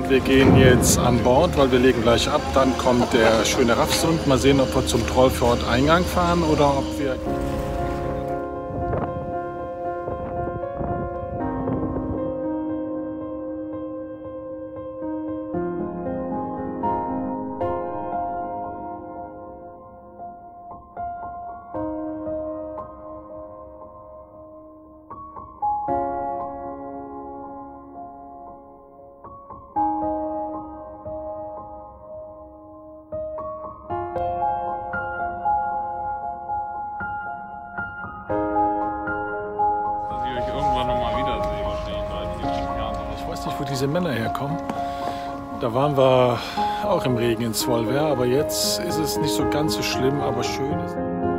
Und wir gehen jetzt an Bord, weil wir legen gleich ab. Dann kommt der schöne Raffsund. Mal sehen, ob wir zum Trollfjord Eingang fahren oder ob wir... weiß nicht, wo diese Männer herkommen. Da waren wir auch im Regen in Svolvær, aber jetzt ist es nicht so ganz so schlimm, aber schön ist.